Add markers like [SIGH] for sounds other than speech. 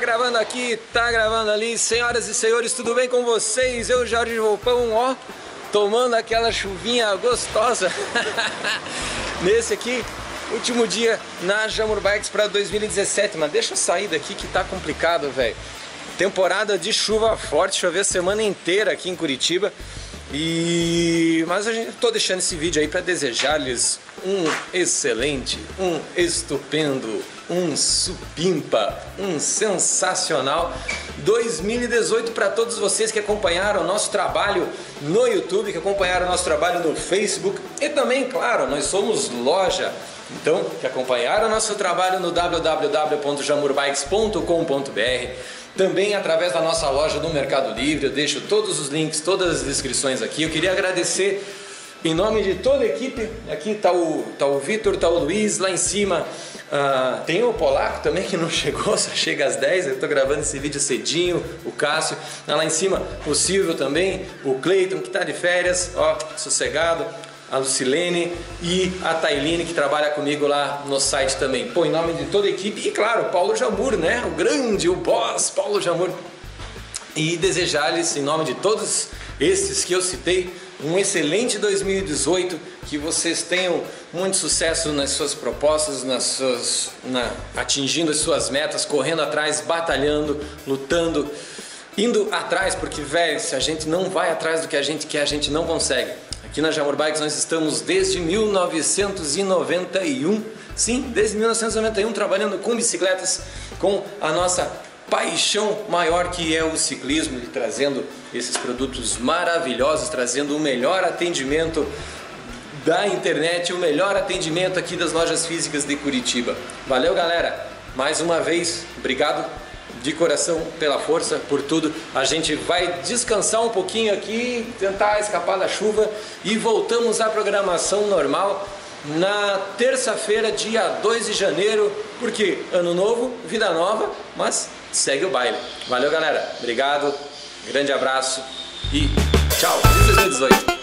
gravando aqui, tá gravando ali. Senhoras e senhores, tudo bem com vocês? Eu, Jorge Volpão, ó, tomando aquela chuvinha gostosa. [LAUGHS] Nesse aqui, último dia na Jamur Bikes para 2017. Mas deixa eu sair daqui que tá complicado, velho. Temporada de chuva forte, choveu a semana inteira aqui em Curitiba. E mas a gente tô deixando esse vídeo aí para desejar-lhes um excelente, um estupendo, um supimpa, um sensacional 2018 para todos vocês que acompanharam o nosso trabalho no YouTube, que acompanharam o nosso trabalho no Facebook e também, claro, nós somos loja. Então, que acompanharam o nosso trabalho no www.jamurbikes.com.br também através da nossa loja no Mercado Livre. Eu deixo todos os links, todas as descrições aqui. Eu queria agradecer em nome de toda a equipe. Aqui está o, tá o Vitor, está o Luiz, lá em cima uh, tem o Polaco também que não [LAUGHS] chegou, só chega às 10. Eu estou gravando esse vídeo cedinho. O Cássio, lá em cima o Silvio também, o Cleiton que está de férias, ó, sossegado a Lucilene e a Tailine, que trabalha comigo lá no site também. Pô, em nome de toda a equipe, e claro, Paulo Jamur, né? O grande, o boss Paulo Jamur. E desejar-lhes, em nome de todos esses que eu citei, um excelente 2018, que vocês tenham muito sucesso nas suas propostas, nas suas, na, atingindo as suas metas, correndo atrás, batalhando, lutando, indo atrás, porque, velho, se a gente não vai atrás do que a gente quer, a gente não consegue. Aqui na Jamor Bikes nós estamos desde 1991, sim, desde 1991 trabalhando com bicicletas, com a nossa paixão maior que é o ciclismo e trazendo esses produtos maravilhosos, trazendo o melhor atendimento da internet, o melhor atendimento aqui das lojas físicas de Curitiba. Valeu, galera! Mais uma vez, obrigado de coração pela força, por tudo. A gente vai descansar um pouquinho aqui, tentar escapar da chuva e voltamos à programação normal na terça-feira, dia 2 de janeiro, porque ano novo, vida nova, mas segue o baile. Valeu, galera. Obrigado. Grande abraço e tchau. Feliz 2018.